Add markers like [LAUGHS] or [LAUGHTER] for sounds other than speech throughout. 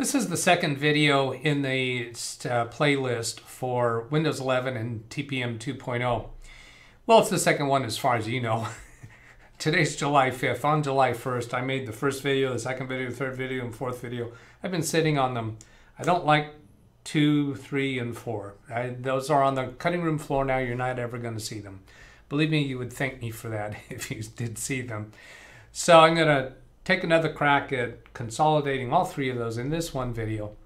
This is the second video in the uh, playlist for Windows 11 and TPM 2.0. Well, it's the second one as far as you know. [LAUGHS] Today's July 5th. On July 1st, I made the first video, the second video, the third video, and fourth video. I've been sitting on them. I don't like two, three, and four. I, those are on the cutting room floor now. You're not ever going to see them. Believe me, you would thank me for that [LAUGHS] if you did see them. So I'm going to take another crack at consolidating all three of those in this one video.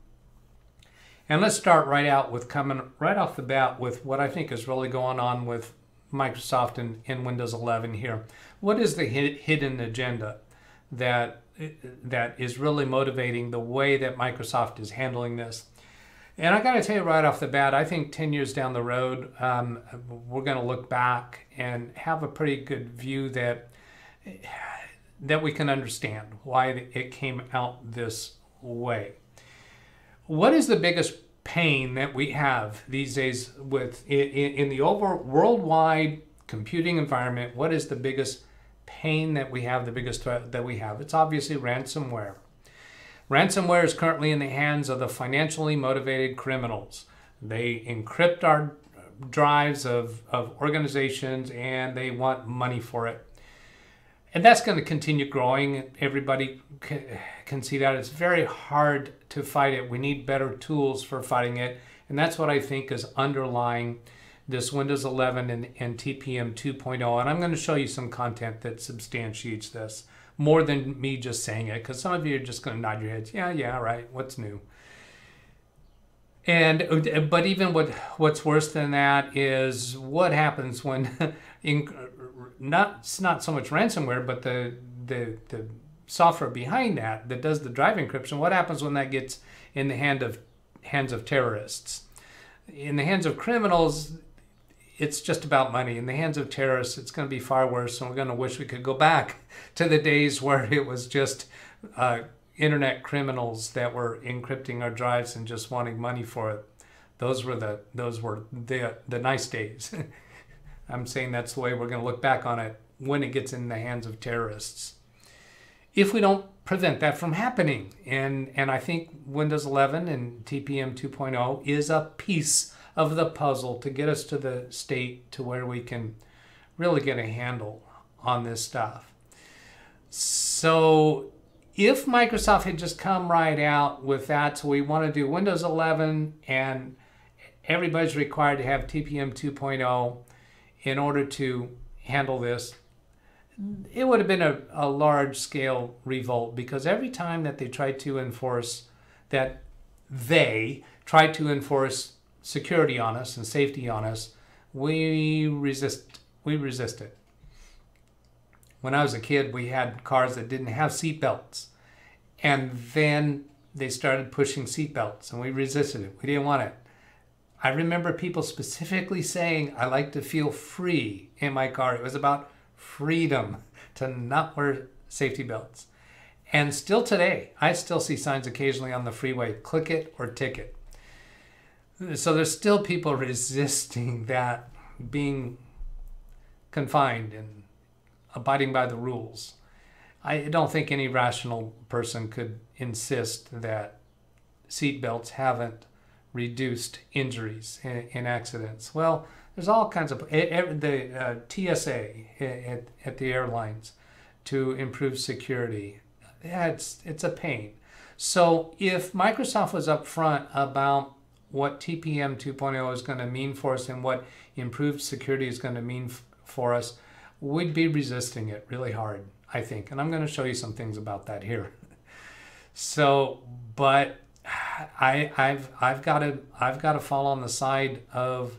And let's start right out with coming right off the bat with what I think is really going on with Microsoft and in Windows 11 here. What is the hidden agenda that that is really motivating the way that Microsoft is handling this? And I got to tell you right off the bat, I think 10 years down the road, um, we're going to look back and have a pretty good view that that we can understand why it came out this way. What is the biggest pain that we have these days with in, in the over worldwide computing environment? What is the biggest pain that we have, the biggest threat that we have? It's obviously ransomware. Ransomware is currently in the hands of the financially motivated criminals. They encrypt our drives of, of organizations and they want money for it and that's going to continue growing. Everybody can see that. It's very hard to fight it. We need better tools for fighting it. And that's what I think is underlying this Windows 11 and, and TPM 2.0. And I'm going to show you some content that substantiates this more than me just saying it, because some of you are just going to nod your heads. Yeah, yeah, right. What's new? And but even what what's worse than that is what happens when [LAUGHS] in, not it's not so much ransomware, but the the the software behind that that does the drive encryption. What happens when that gets in the hand of hands of terrorists? In the hands of criminals, it's just about money. In the hands of terrorists, it's going to be far worse, and we're going to wish we could go back [LAUGHS] to the days where it was just uh, internet criminals that were encrypting our drives and just wanting money for it. Those were the those were the the nice days. [LAUGHS] I'm saying that's the way we're going to look back on it when it gets in the hands of terrorists. If we don't prevent that from happening, and, and I think Windows 11 and TPM 2.0 is a piece of the puzzle to get us to the state to where we can really get a handle on this stuff. So if Microsoft had just come right out with that, so we want to do Windows 11 and everybody's required to have TPM 2.0 in order to handle this, it would have been a, a large scale revolt because every time that they tried to enforce that they tried to enforce security on us and safety on us, we resist we resist it. When I was a kid, we had cars that didn't have seat belts. And then they started pushing seat belts and we resisted it. We didn't want it. I remember people specifically saying, I like to feel free in my car. It was about freedom [LAUGHS] to not wear safety belts. And still today, I still see signs occasionally on the freeway click it or ticket. So there's still people [LAUGHS] resisting that being confined and abiding by the rules. I don't think any rational person could insist that seat belts haven't reduced injuries in, accidents? Well, there's all kinds of the uh, TSA at, at the airlines to improve security. It's it's a pain. So if Microsoft was upfront about what TPM 2.0 is going to mean for us and what improved security is going to mean for us, we'd be resisting it really hard, I think. And I'm going to show you some things about that here. [LAUGHS] so, but I, I've I've got to I've got to fall on the side of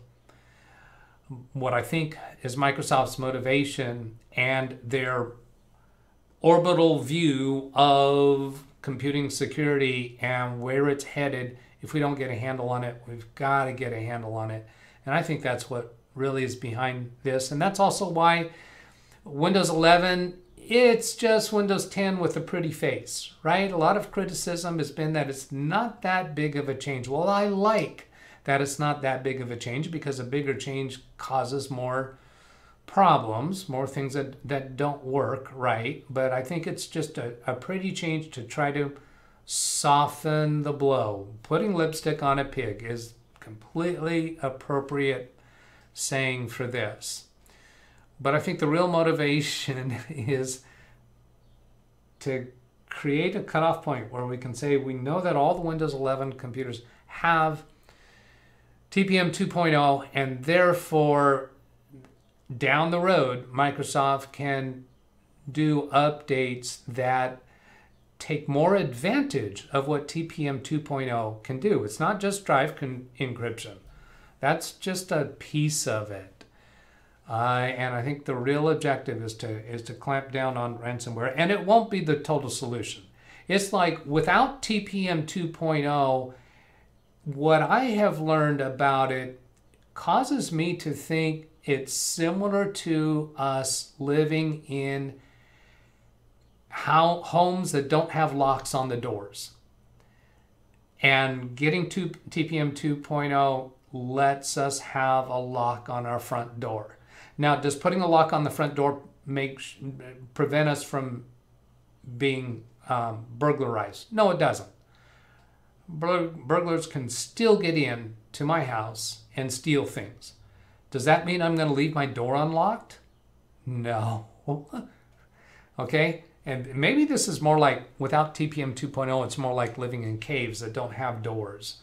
what I think is Microsoft's motivation and their orbital view of computing security and where it's headed. If we don't get a handle on it, we've got to get a handle on it. And I think that's what really is behind this. And that's also why Windows 11 it's just Windows 10 with a pretty face, right? A lot of criticism has been that it's not that big of a change. Well, I like that it's not that big of a change because a bigger change causes more problems, more things that, that don't work right. But I think it's just a, a pretty change to try to soften the blow. Putting lipstick on a pig is completely appropriate saying for this. But I think the real motivation [LAUGHS] is to create a cutoff point where we can say we know that all the Windows 11 computers have TPM 2.0 and therefore down the road Microsoft can do updates that take more advantage of what TPM 2.0 can do. It's not just drive encryption. That's just a piece of it. Uh, and I think the real objective is to is to clamp down on ransomware, and it won't be the total solution. It's like without TPM 2.0, what I have learned about it causes me to think it's similar to us living in how homes that don't have locks on the doors. And getting to TPM 2.0 lets us have a lock on our front door. Now, does putting a lock on the front door make prevent us from being um, burglarized? No, it doesn't. burglars can still get in to my house and steal things. Does that mean I'm going to leave my door unlocked? No. [LAUGHS] okay? And maybe this is more like without TPM 2.0, it's more like living in caves that don't have doors.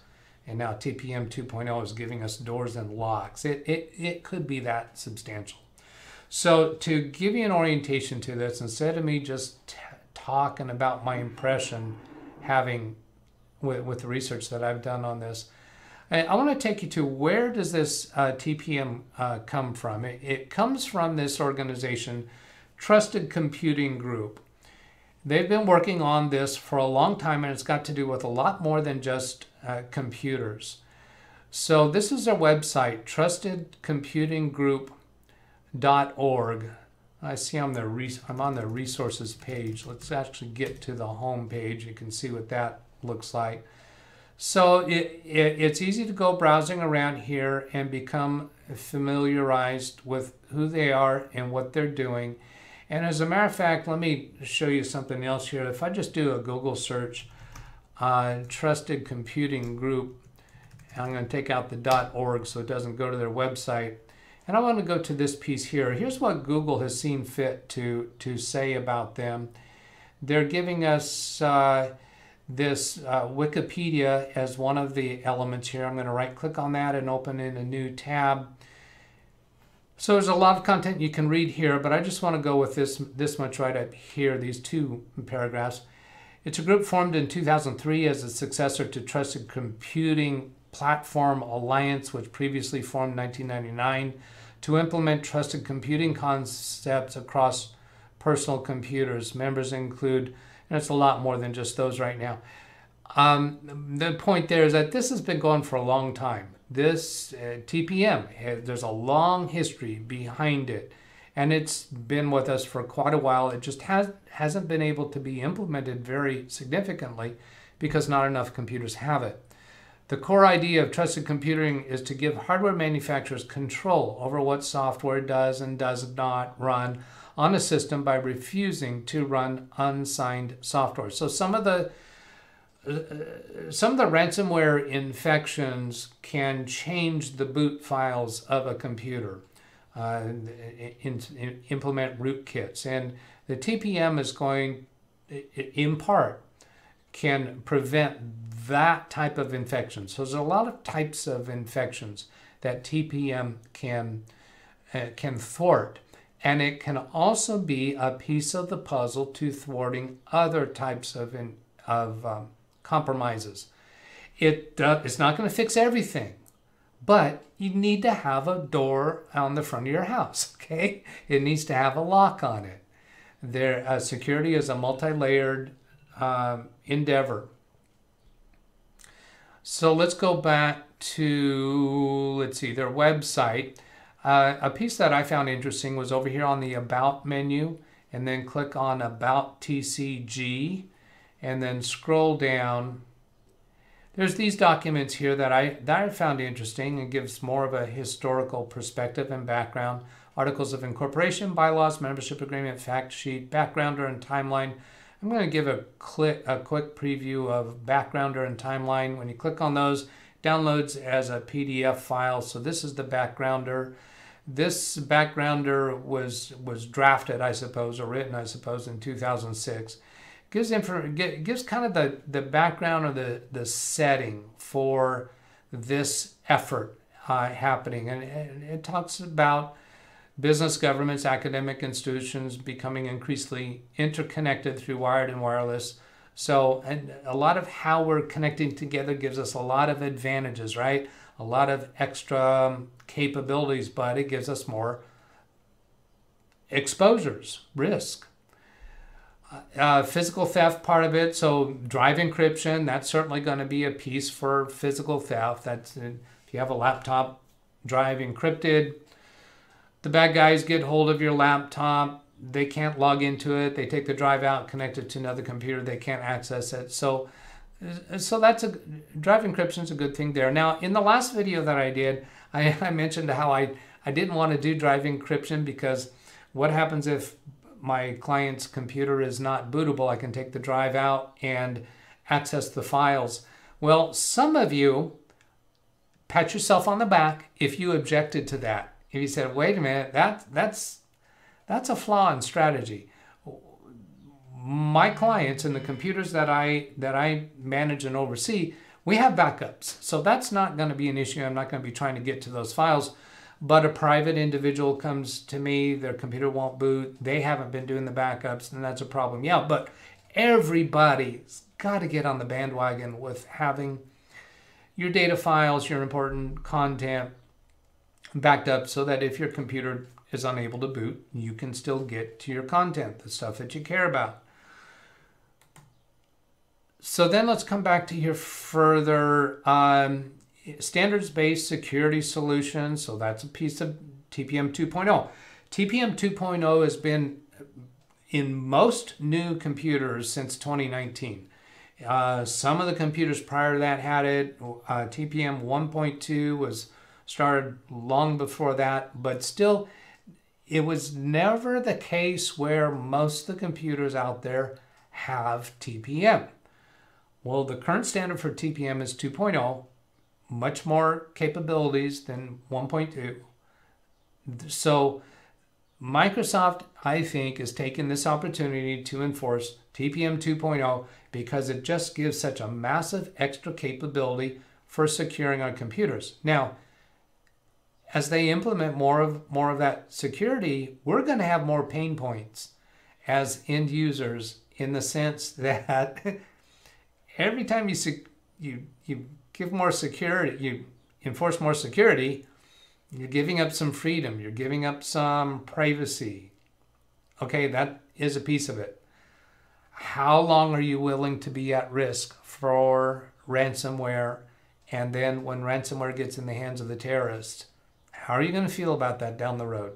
And now TPM 2.0 is giving us doors and locks. It, it, it could be that substantial. So, to give you an orientation to this, instead of me just talking about my impression having with, with the research that I've done on this, I, I want to take you to where does this uh, TPM uh, come from? It, it comes from this organization, Trusted Computing Group. They've been working on this for a long time, and it's got to do with a lot more than just uh, computers. So this is their website, trustedcomputinggroup.org. I see I'm, the I'm on the resources page. Let's actually get to the home page. You can see what that looks like. So it, it, it's easy to go browsing around here and become familiarized with who they are and what they're doing. And as a matter of fact, let me show you something else here. If I just do a Google search on Trusted Computing Group, I'm going to take out the .org so it doesn't go to their website. And I want to go to this piece here. Here's what Google has seen fit to, to say about them. They're giving us uh, this uh, Wikipedia as one of the elements here. I'm going to right click on that and open in a new tab. So there's a lot of content you can read here, but I just want to go with this, this much right up here, these two paragraphs. It's a group formed in 2003 as a successor to Trusted Computing Platform Alliance, which previously formed in 1999 to implement trusted computing concepts across personal computers. Members include, and it's a lot more than just those right now. Um, the point there is that this has been going for a long time this uh, TPM, there's a long history behind it, and it's been with us for quite a while. It just has, hasn't been able to be implemented very significantly because not enough computers have it. The core idea of trusted computing is to give hardware manufacturers control over what software does and does not run on a system by refusing to run unsigned software. So some of the some of the ransomware infections can change the boot files of a computer, uh, in, in, implement rootkits. And the TPM is going, in part, can prevent that type of infection. So there's a lot of types of infections that TPM can, uh, can thwart. And it can also be a piece of the puzzle to thwarting other types of, in, of um, compromises. It, uh, it's not going to fix everything, but you need to have a door on the front of your house, [LAUGHS] okay? It needs to have a lock on it. There, uh, security is a multi-layered um, endeavor. So let's go back to, let's see, their website. Uh, a piece that I found interesting was over here on the About menu, and then click on About TCG and then scroll down. There's these documents here that I, that I found interesting and gives more of a historical perspective and background. Articles of incorporation, bylaws, membership agreement, fact sheet, backgrounder and timeline I'm going to give a click a quick preview of backgrounder and timeline. When you click on those, downloads as a PDF file. So this is the backgrounder. This backgrounder was was drafted, I suppose, or written, I suppose, in 2006. Gives info, gives kind of the the background or the the setting for this effort uh, happening, and, and it talks about business, governments, academic institutions becoming increasingly interconnected through wired and wireless. So, and a lot of how we're connecting together gives us a lot of advantages, right? A lot of extra um, capabilities, but it gives us more exposures, risk. Uh, uh, physical theft part of it, so drive encryption, that's certainly going to be a piece for physical theft. That's uh, if you have a laptop drive encrypted, the bad guys get hold of your laptop. They can't log into it. They take the drive out, connect it to another computer. They can't access it. So, uh, so that's a drive encryption is a good thing there. Now, in the last video that I did, I, [LAUGHS] I mentioned how I I didn't want to do drive encryption because what happens if my client's computer is not bootable? I can take the drive out and access the files. Well, some of you pat yourself on the back if you objected to that if you said, wait a minute, that, that's, that's a flaw in strategy. My clients and the computers that I, that I manage and oversee, we have backups. So that's not going to be an issue. I'm not going to be trying to get to those files. But a private individual comes to me, their computer won't boot, they haven't been doing the backups, and that's a problem. Yeah, but everybody's got to get on the bandwagon with having your data files, your important content backed up so that if your computer is unable to boot, you can still get to your content, the stuff that you care about. So then let's come back to here further. Um, standards-based security solutions. So that's a piece of TPM 2.0. TPM 2.0 has been in most new computers since 2019. Uh, some of the computers prior to that had it. Uh, TPM 1.2 was started long before that, but still, it was never the case where most of the computers out there have TPM. Well, the current standard for TPM is 2.0, much more capabilities than 1.2. So, Microsoft, I think, is taking this opportunity to enforce TPM 2.0 because it just gives such a massive extra capability for securing our computers. Now, as they implement more of more of that security, we're going to have more pain points as end users in the sense [LAUGHS] that every time you you you give more security, you enforce more security, you're giving up some freedom, you're giving up some privacy. Okay, that is a piece of it. How long are you willing to be at risk for ransomware? And then when ransomware gets in the hands of the terrorist, how are you going to feel about that down the road?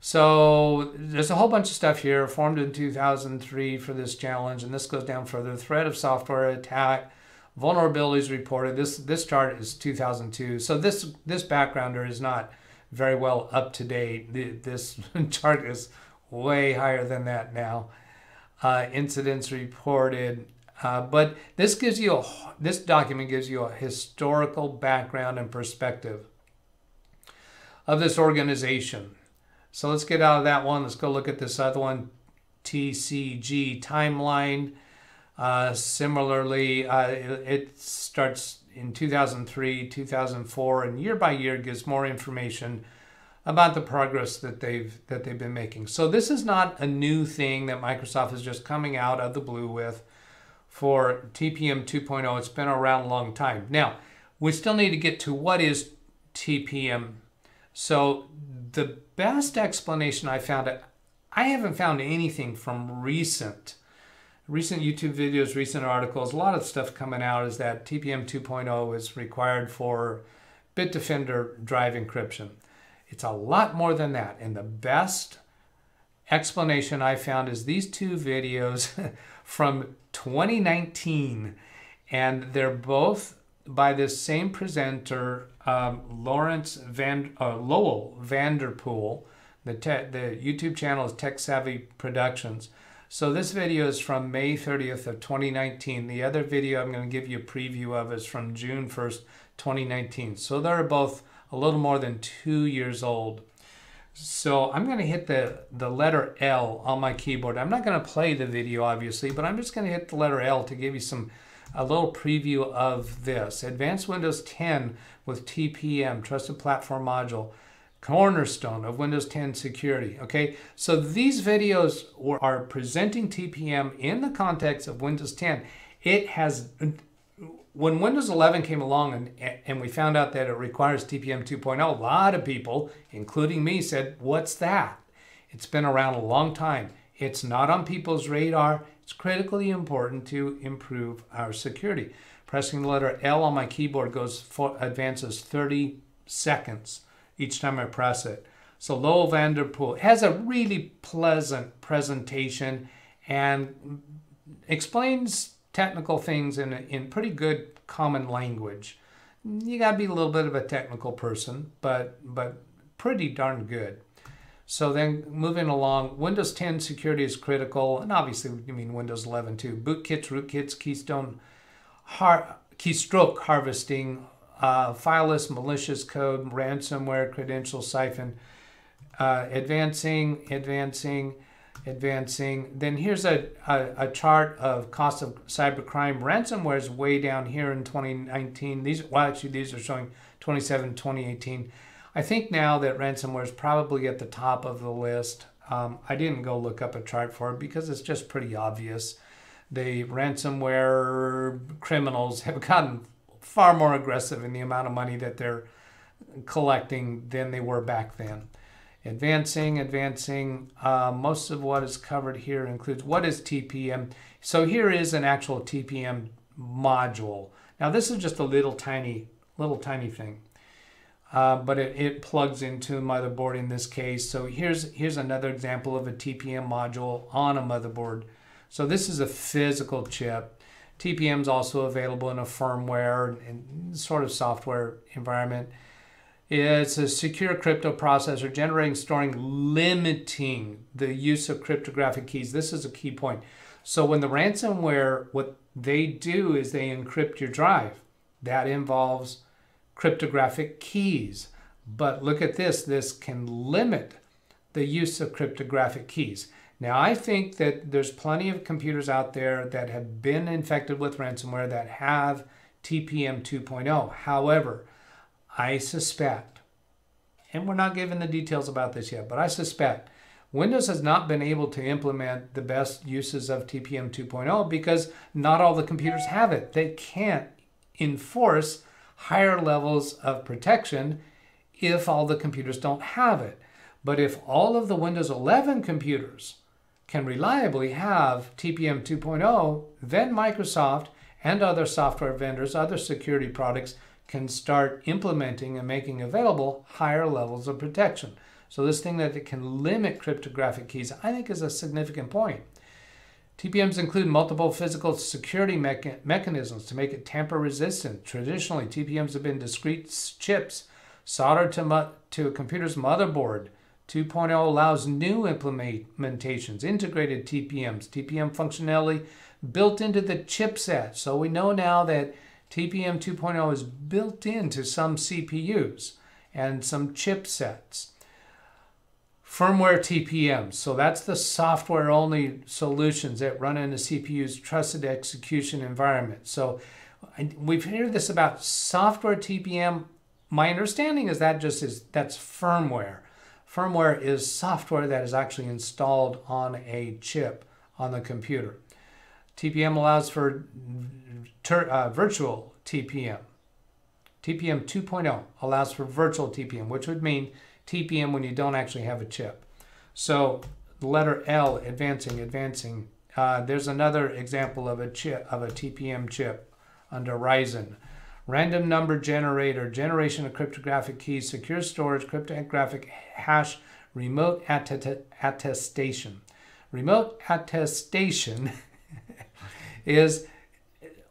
So there's a whole bunch of stuff here formed in 2003 for this challenge, and this goes down further. Threat of software attack, vulnerabilities reported. This this chart is 2002. So this this backgrounder is not very well up to date. This [LAUGHS] chart is way higher than that now. Uh, incidents reported, uh, but this gives you a this document gives you a historical background and perspective of this organization. So let's get out of that one. Let's go look at this other one, TCG timeline. Uh, similarly, uh, it, it, starts in 2003, 2004, and year by year gives more information about the progress that they've that they've been making. So this is not a new thing that Microsoft is just coming out of the blue with for TPM 2.0. It's been around a long time. Now, we still need to get to what is TPM so the best explanation I found, I haven't found anything from recent, recent YouTube videos, recent articles. A lot of stuff coming out is that TPM 2.0 is required for Bitdefender drive encryption. It's a lot more than that. And the best explanation I found is these two videos [LAUGHS] from 2019. And they're both by this same presenter um, Lawrence Van uh, Lowell Vanderpool. The the YouTube channel is Tech Savvy Productions. So this video is from May 30th of 2019. The other video I'm going to give you a preview of is from June 1st, 2019. So they're both a little more than two years old. So I'm going to hit the, the letter L on my keyboard. I'm not going to play the video, obviously, but I'm just going to hit the letter L to give you some a little preview of this. Advanced Windows 10 with TPM, Trusted Platform Module, cornerstone of Windows 10 security. Okay, so these videos are presenting TPM in the context of Windows 10. It has when Windows 11 came along and, and we found out that it requires TPM 2.0, a lot of people, including me, said, What's that? It's been around a long time. It's not on people's radar. It's critically important to improve our security. Pressing the letter L on my keyboard goes for, advances 30 seconds each time I press it. So Lowell Vanderpool has a really pleasant presentation and explains technical things in, in pretty good common language. You got to be a little bit of a technical person, but but pretty darn good. So then moving along, Windows 10 security is critical, and obviously you mean Windows 11 too. Bootkits, rootkits, keystone, har- keystroke harvesting, uh, fileless malicious code, ransomware, credential siphon, uh, advancing, advancing, advancing. Then here's a, a, a, chart of cost of cybercrime. Ransomware is way down here in 2019. These, well, actually, these are showing 27, 2018. I think now that ransomware is probably at the top of the list. Um, I didn't go look up a chart for it because it's just pretty obvious. The ransomware criminals [LAUGHS] have gotten far more aggressive in the amount of money that they're collecting than they were back then. Advancing, advancing. Uh, most of what is covered here includes what is TPM. So here is an actual TPM module. Now this is just a little tiny, little tiny thing. Uh, but it, it plugs into motherboard in this case. So here's here's another example of a TPM module on a motherboard. So this is a physical chip. TPM is also available in a firmware and sort of software environment. It's a secure crypto processor generating, storing, limiting the use of cryptographic keys. This is a key point. So when the ransomware, what they do is they encrypt your drive. That involves cryptographic keys. But look at this, this can limit the use of cryptographic keys. Now, I think that there's plenty of computers out there that have been infected with ransomware that have TPM 2.0. However, I suspect, and we're not given the details about this yet, but I suspect Windows has not been able to implement the best uses of TPM 2.0 because not all the computers have it. They can't enforce higher levels of protection if all the computers don't have it. But if all of the Windows 11 computers can reliably have TPM 2.0, then Microsoft and other software vendors, other security products can start implementing and making available higher levels of protection. So this thing that it can limit cryptographic keys, I think is a significant point. TPMs include multiple physical security mecha mechanisms to make it tamper resistant. Traditionally, TPMs have been discrete chips soldered to, to a computer's motherboard. 2.0 allows new implementations, integrated TPMs, TPM functionality built into the chipset. So we know now that TPM 2.0 is built into some CPUs and some chipsets firmware TPMs, So that's the software only solutions that run in the CPU's trusted execution environment. So we've heard this about software TPM. My understanding is that just is that's firmware. Firmware is software that is actually installed on a chip on the computer. TPM allows for uh, virtual TPM. TPM 2.0 allows for virtual TPM, which would mean TPM when you don't actually have a chip. So the letter L, advancing, advancing. Uh, there's another example of a chip of a TPM chip under Ryzen. Random number generator, generation of cryptographic keys, secure storage, cryptographic hash, remote attestation. Remote attestation [LAUGHS] is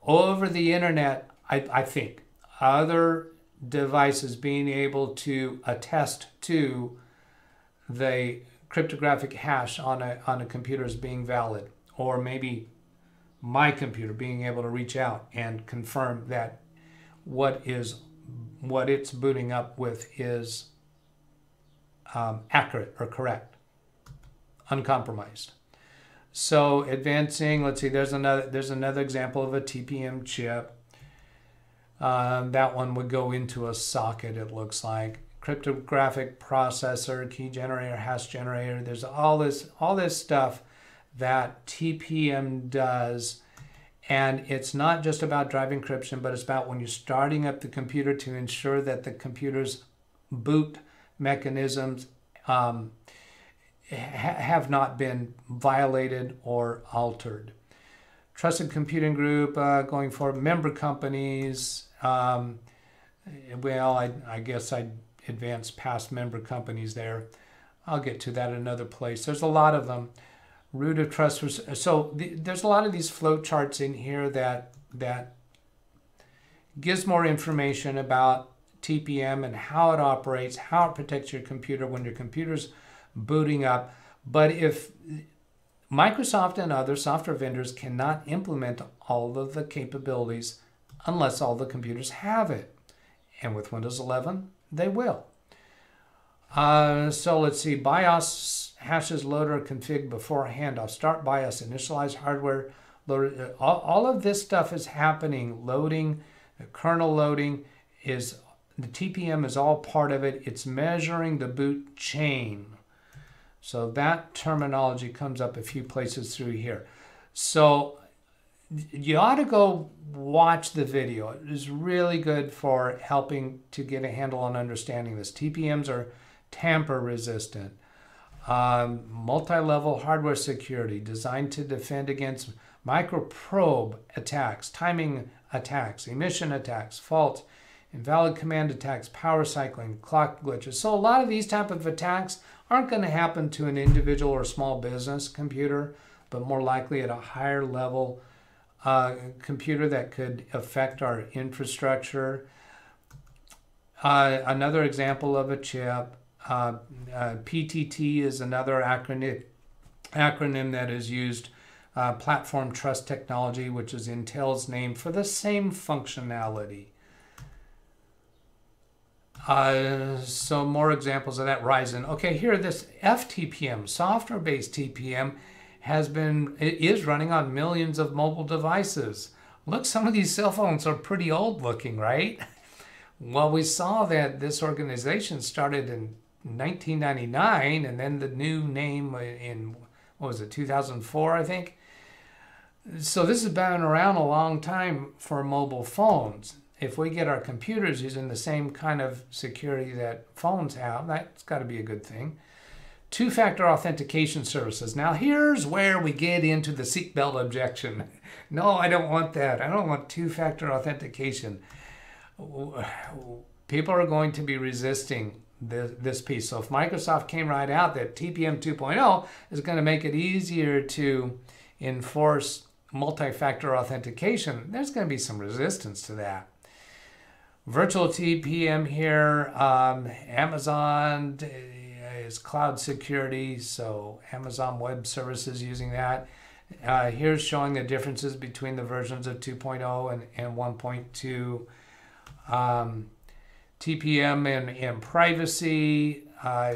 over the internet, I, I think. Other devices being able to attest to the cryptographic hash on a, on a computer as being valid, or maybe my computer being able to reach out and confirm that what is what it's booting up with is um, accurate or correct, uncompromised. So advancing, let's see, there's another there's another example of a TPM chip. Um, that one would go into a socket. It looks like cryptographic processor, key generator, hash generator. There's all this all this stuff that TPM does. And it's not just about drive encryption, but it's about when you're starting up the computer to ensure that the computer's boot mechanisms um, ha have not been violated or altered. Trusted Computing Group uh, going for member companies. Um, well, I, I guess I advance past member companies there. I'll get to that another place. There's a lot of them root of trust was so the, there's a lot of these flow charts in here that that gives more information about TPM and how it operates, how it protects your computer when your computer's booting up. But if Microsoft and other software vendors cannot implement all of the capabilities unless all the computers have it. And with Windows 11, they will. Uh, so let's see, BIOS hashes loader config beforehand. I'll start BIOS, initialize hardware loader. Uh, all, all of this stuff is happening. Loading, uh, kernel loading is the TPM is all part of it. It's measuring the boot chain. So that terminology comes up a few places through here. So you ought to go watch the video. It is really good for helping to get a handle on understanding this. TPMs are tamper resistant. Um, multi-level hardware security designed to defend against microprobe attacks, timing attacks, emission attacks, fault, invalid command attacks, power cycling, clock glitches. So a lot of these type of attacks aren't going to happen to an individual or small business computer, but more likely at a higher level uh, computer that could affect our infrastructure. Uh, another example of a chip uh, uh, PTT is another acronym, acronym that is used. Uh, Platform Trust Technology, which is Intel's name for the same functionality. Uh, so more examples of that Ryzen. Okay, here this FTPM, software-based TPM, has been is running on millions of mobile devices. Look, some of these cell phones are pretty old looking, right? Well, we saw that this organization started in 1999, and then the new name in what was it 2004, I think. So this has been around a long time for mobile phones. If we get our computers using the same kind of security that phones have, that's got to be a good thing. Two factor authentication services. Now, here's where we get into the seatbelt objection. [LAUGHS] No, I don't want that. I don't want two factor authentication. People are going to be resisting this, this piece. So if Microsoft came right out that TPM 2.0 is going to make it easier to enforce multi-factor authentication, there's going to be some resistance to that. Virtual TPM here, um, Amazon is cloud security, so Amazon Web Services using that. Uh, here's showing the differences between the versions of 2.0 and, and 1.2. Um, TPM and, and privacy. Uh,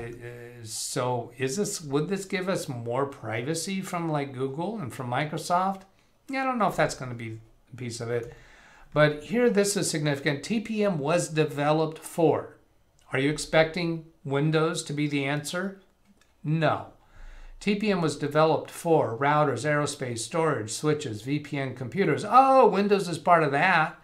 so is this would this give us more privacy from like Google and from Microsoft? Yeah, I don't know if that's going to be a piece of it. But here this is significant. TPM was developed for. Are you expecting Windows to be the answer? No. TPM was developed for routers, aerospace, storage, switches, VPN computers. Oh, Windows is part of that.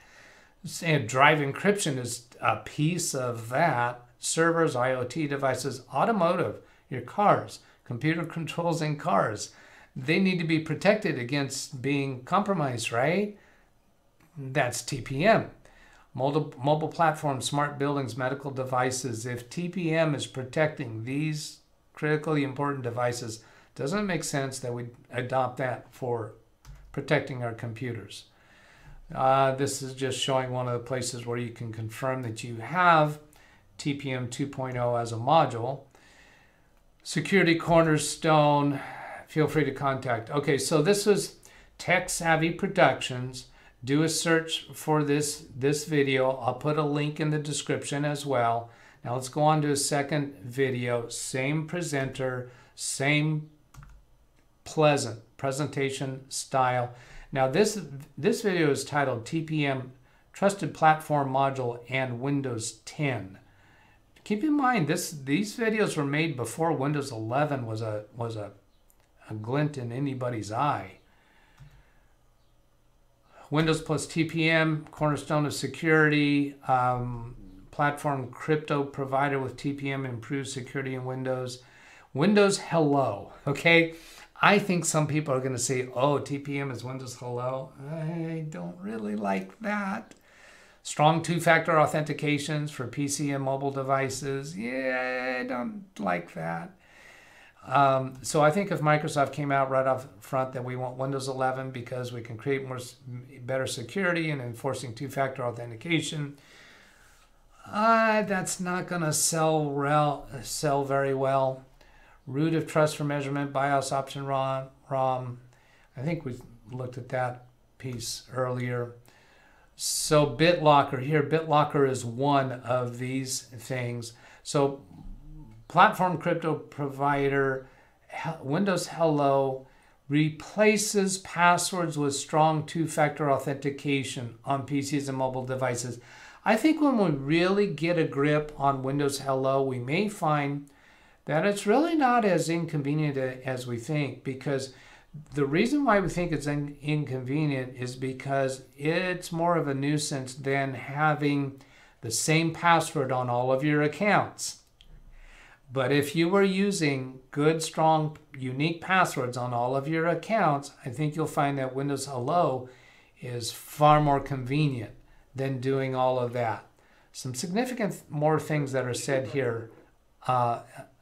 Drive encryption is a piece of that. Servers, IoT devices, automotive, your cars, computer [LAUGHS] controls in cars. They need to be protected against being compromised, right? That's TPM. Mobile, mobile platforms, smart buildings, medical devices. If TPM is protecting these critically important devices, doesn't it make sense that we adopt that for protecting our computers? Uh, this is just showing one of the places where you can confirm that you have TPM 2.0 as a module. Security Cornerstone, feel free to contact. Okay, so this was Tech Savvy Productions. Do a search for this this video. I'll put a link in the description as well. Now let's go on to a second video. Same presenter, same pleasant presentation style. Now this this video is titled TPM Trusted Platform Module and Windows 10. Keep in mind this these videos were made before Windows 11 was a was a, a glint in anybody's eye. Windows plus TPM, cornerstone of security, um, platform crypto provider with TPM improves security in Windows. Windows Hello, okay? I think some people are going to say, oh, TPM is Windows Hello. I don't really like that. Strong two factor authentications for PC and mobile devices. Yeah, I don't like that. Um, so I think if Microsoft came out right off front that we want Windows 11 because we can create more better security and enforcing two-factor authentication, uh, that's not going to sell rel- sell very well. Root of trust for measurement, BIOS option ROM. ROM. I think we looked at that piece earlier. So BitLocker here, BitLocker is one of these things. So platform crypto provider Windows Hello replaces passwords with strong two-factor authentication on PCs and mobile devices. I think when we really get a grip on Windows Hello, we may find that it's really not as inconvenient as we think because the reason why we think it's in inconvenient is because it's more of a nuisance than having the same password on all of your accounts. But if you were using good, strong, unique passwords on all of your accounts, I think you'll find that Windows Hello is far more convenient than doing all of that. Some significant more things that are said here uh,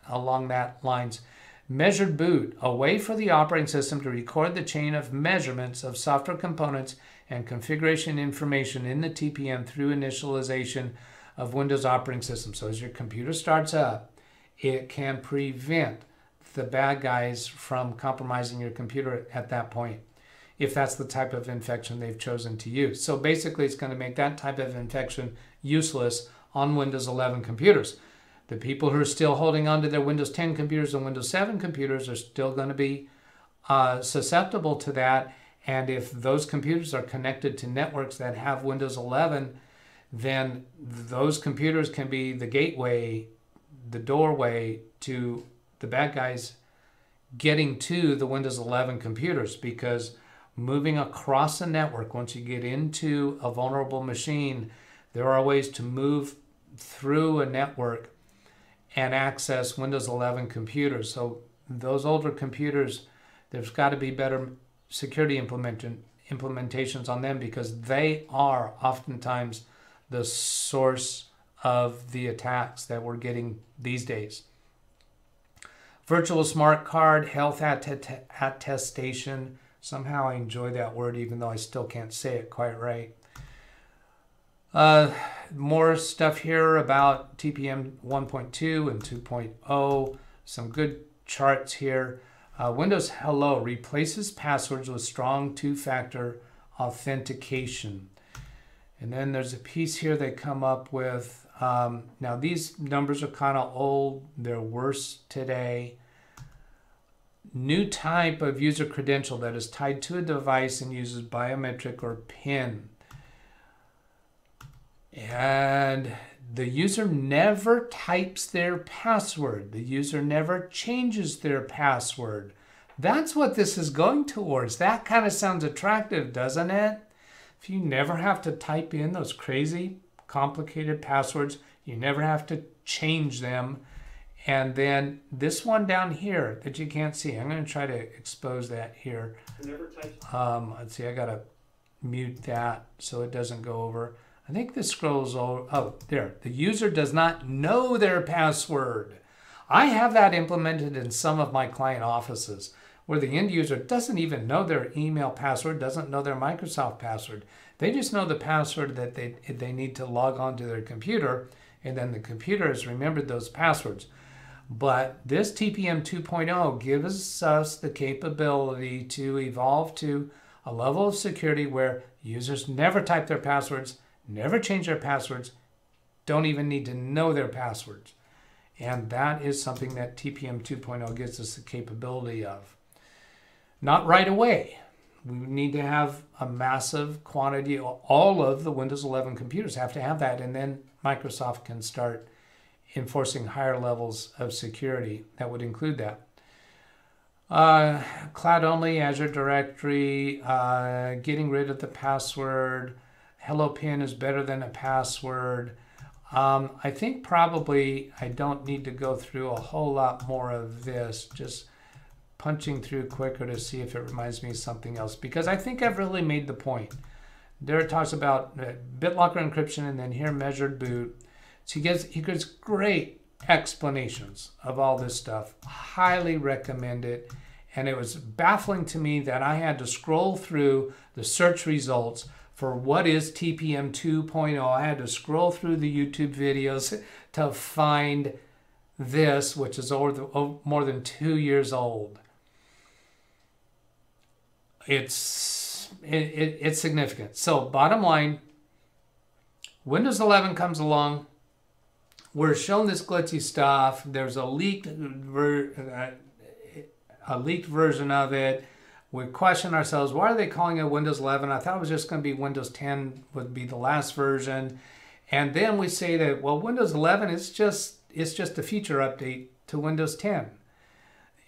along that lines. Measured boot, a way for the operating system to record the chain of measurements of software components and configuration information in the TPM through initialization of Windows operating system. So as your computer starts up, it can prevent the bad guys from compromising your computer at that point if that's the type of infection they've chosen to use. So basically, it's going to make that type of infection useless on Windows 11 computers. The people who are still holding on to their Windows 10 computers and Windows 7 computers are still going to be uh, susceptible to that. And if those computers are connected to networks that have Windows 11, then those computers can be the gateway the doorway to the bad guys getting to the Windows 11 computers because moving across the network, once you get into a vulnerable machine, there are ways to move through a network and access Windows 11 computers. So those older computers, there's got to be better security implementations on them because they are oftentimes the source of the attacks that we're getting these days. Virtual smart card, health attestation. Somehow I enjoy that word even though I still can't say it quite right. Uh, more stuff here about TPM 1.2 and 2.0. Some good charts here. Uh, Windows Hello replaces passwords with strong two-factor authentication. And then there's a piece here they come up with um, now these numbers are kind of old, they're worse today. New type of user credential that is tied to a device and uses biometric or PIN. And the user never types their password. The user never changes their password. That's what this is going towards. That kind of sounds attractive, doesn't it? If you never have to type in those crazy complicated passwords. You never have to change them. And then this one down here that you can't see, I'm going to try to expose that here. Um, let's see, I got to mute that so it doesn't go over. I think this scrolls over. Oh, there. The user does not know their password. I have that implemented in some of my client offices where the end user doesn't even know their email password, doesn't know their Microsoft password. They just know the password that they, they need to log on to their computer, and then the computer has remembered those passwords. But this TPM 2.0 gives us the capability to evolve to a level of security where users never type their passwords, never change their passwords, don't even need to know their passwords. And that is something that TPM 2.0 gives us the capability of. Not right away. We need to have a massive quantity. All of the Windows 11 computers have to have that, and then Microsoft can start enforcing higher levels of security that would include that. Uh, cloud only, Azure Directory, uh, getting rid of the password. Hello Pin is better than a password. Um, I think probably I don't need to go through a whole lot more of this, just punching through quicker to see if it reminds me of something else, because I think I've really made the point. There it talks about uh, BitLocker encryption and then here measured boot. So he gives, he gives great explanations of all this stuff. Highly recommend it. And it was baffling to me that I had to scroll through the search results for what is TPM 2.0. I had to scroll through the YouTube videos to find this, which is oh, more than two years old. It's it, it, it's significant. So bottom line, Windows 11 comes along. We're shown this glitchy stuff. There's a leaked ver- uh, a leaked version of it we question ourselves why are they calling it windows 11 i thought it was just going to be windows 10 would be the last version. And then we say that well windows 11 is just it's just a feature update to windows 10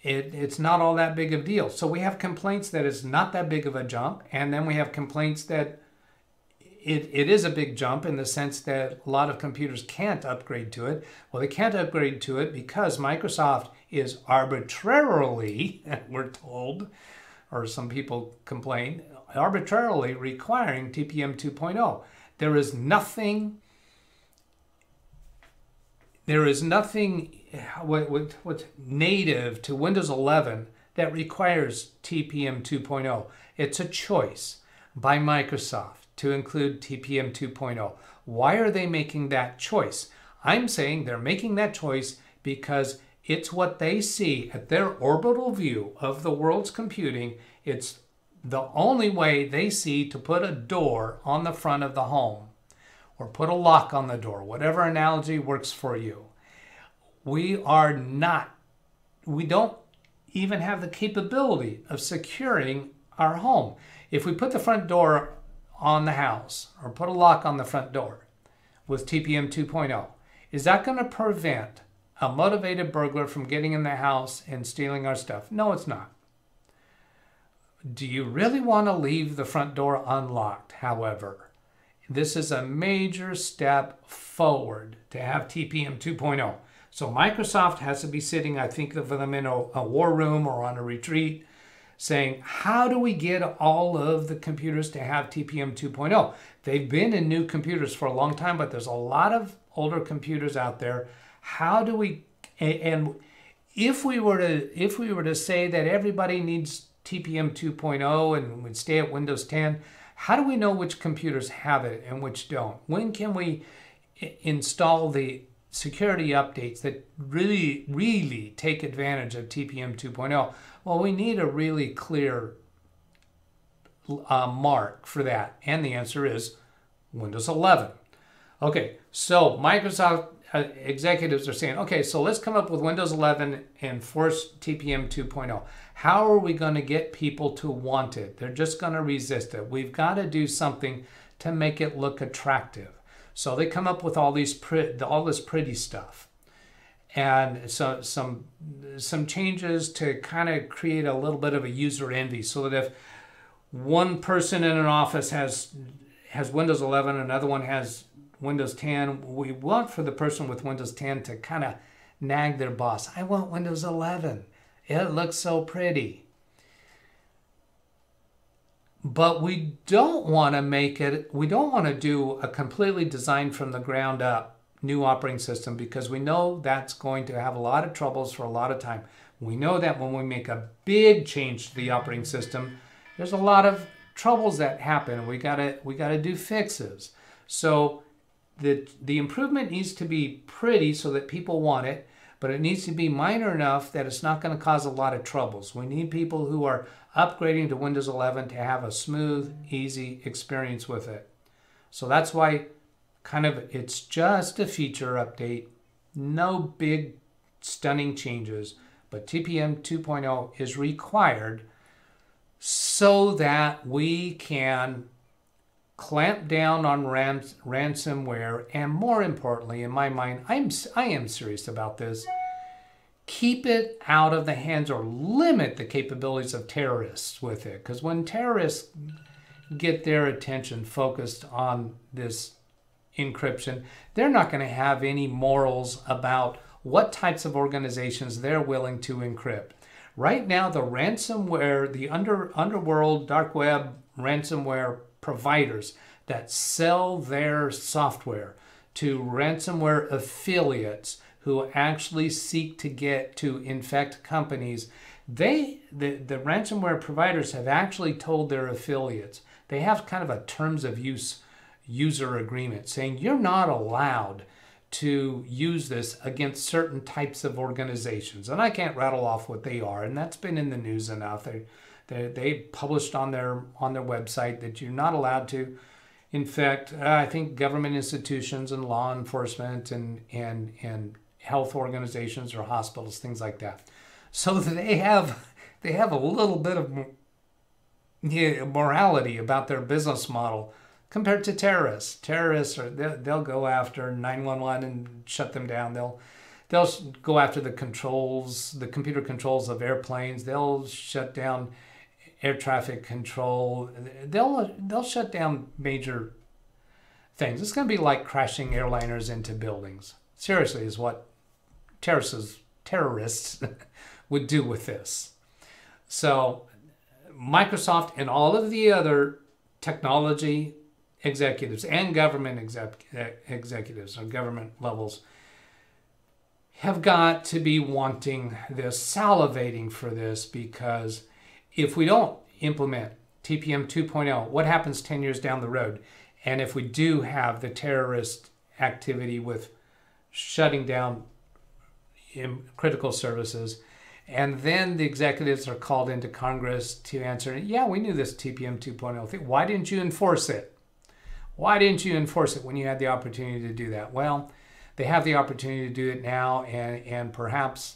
it, it's not all that big of a deal. So we have complaints that it's not that big of a jump and then we have complaints that it, it is a big jump in the sense that a lot of computers can't upgrade to it. Well, they can't upgrade to it because Microsoft is arbitrarily, [LAUGHS] we're told, or some people complain, arbitrarily requiring TPM 2.0. There is nothing there is nothing what, what, what's native to Windows 11 that requires TPM 2.0. It's a choice by Microsoft to include TPM 2.0. Why are they making that choice? I'm saying they're making that choice because it's what they see at their orbital view of the world's computing. It's the only way they see to put a door on the front of the home or put a lock on the door, whatever analogy works for you. We are not, we don't even have the capability of securing our home. If we put the front door on the house or put a lock on the front door with TPM 2.0, is that going to prevent a motivated burglar from getting in the house and stealing our stuff. No, it's not. Do you really want to leave the front door unlocked, however? This is a major step forward to have TPM 2.0. So Microsoft has to be sitting, I think of them in a, a war room or on a retreat, saying, how do we get all of the computers to have TPM 2.0? They've been in new computers for a long time, but there's a lot of older computers out there how do we and if we were to if we were to say that everybody needs TPM 2.0 and would stay at Windows 10, how do we know which computers have it and which don't? When can we install the security updates that really really take advantage of TPM 2.0? Well, we need a really clear uh, mark for that, and the answer is Windows 11. Okay, so Microsoft uh, executives are saying, okay, so let's come up with Windows 11 and force TPM 2.0. How are we going to get people to want it? They're just going to resist it. We've got to do something to make it look attractive. So they come up with all these pre- all this pretty stuff, and so some some changes to kind of create a little bit of a user envy, so that if one person in an office has has Windows 11, another one has Windows 10. We want for the person with Windows 10 to kind of nag their boss. I want Windows 11. It looks so pretty. But we don't want to make it, we don't want to do a completely designed from the ground up new operating system because we know that's going to have a lot of troubles for a lot of time. We know that when we make a big change to the operating system, there's a lot of troubles that happen. We gotta we gotta do fixes. So the, the improvement needs to be pretty so that people want it, but it needs to be minor enough that it's not going to cause a lot of troubles. We need people who are upgrading to Windows 11 to have a smooth, easy experience with it. So that's why kind of it's just a feature update, no big stunning changes, but TPM 2.0 is required so that we can clamp down on rans- ransomware and more importantly in my mind I'm I am serious about this keep it out of the hands or limit the capabilities of terrorists with it. Because when terrorists get their attention focused on this encryption they're not going to have any morals about what types of organizations they're willing to encrypt. Right now the ransomware the under underworld dark web ransomware providers that sell their software to ransomware affiliates who actually seek to get to infect companies. They the, the ransomware providers have actually told their affiliates they have kind of a terms of use user agreement saying you're not allowed to use this against certain types of organizations. And i can't rattle off what they are and that's been in the news enough. They they, they published on their on their website that you're not allowed to infect. Uh, I think government institutions and law enforcement and and and health organizations or hospitals, things like that. So [LAUGHS] they have they have a little bit of morality about their business model compared to terrorists. Terrorists are they'll, they'll go after 911 and shut them down. They'll they'll go after the controls, the computer controls of airplanes. They'll shut down air traffic control. They'll they'll shut down major things. It's going to be like crashing airliners into buildings. Seriously, is what terrorists terrorists [LAUGHS] would do with this. So, Microsoft and all of the other technology executives and government exec- executives or government levels have got to be wanting this, salivating for this because if we don't implement TPM 2.0, what happens 10 years down the road? And if we do have the terrorist activity with shutting down um, critical services, and then the executives are called into Congress to answer, yeah, we knew this TPM 2.0 thing. Why didn't you enforce it? Why didn't you enforce it when you had the opportunity to do that? Well, they have the opportunity to do it now, and, and perhaps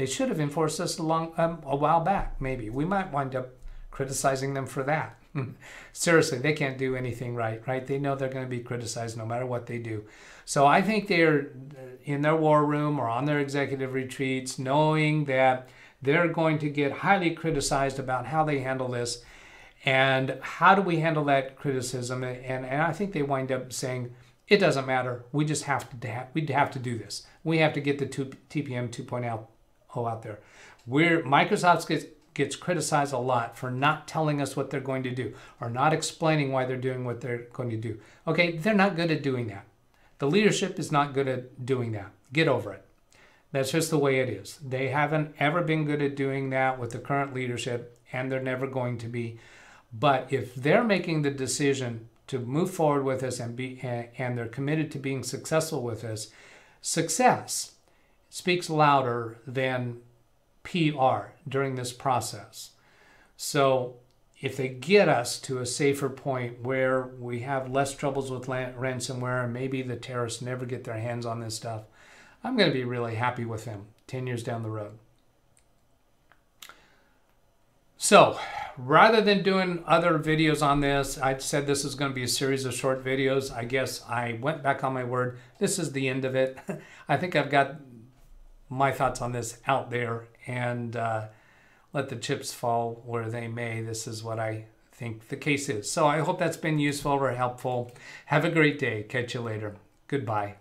they should have enforced this a, long, um, a while back, maybe. We might wind up criticizing them for that. [LAUGHS] Seriously, they can't do anything right, right? They know they're going to be criticized no matter what they do. So I think they're uh, in their war room or on their executive retreats, knowing that they're going to get highly criticized about how they handle this and how do we handle that criticism. And, and I think they wind up saying, it doesn't matter. We just have to we have to do this. We have to get the two, TPM 2.0 Oh, out there. Where Microsoft gets gets criticized a lot for not telling us what they're going to do or not explaining why they're doing what they're going to do. Okay, they're not good at doing that. The leadership is not good at doing that. Get over it. That's just the way it is. They haven't ever been good at doing that with the current leadership, and they're never going to be. But if they're making the decision to move forward with us and be and they're committed to being successful with us, success speaks louder than PR during this process. So if they get us to a safer point where we have less troubles with ransomware and maybe the terrorists never get their hands on this stuff, I'm going to be really happy with them 10 years down the road. So rather than doing other videos on this, I said this is going to be a series of short videos. I guess I went back on my word. This is the end of it. [LAUGHS] I think I've got my thoughts on this out there and uh, let the chips fall where they may. This is what I think the case is. So I hope that's been useful or helpful. Have a great day. Catch you later. Goodbye.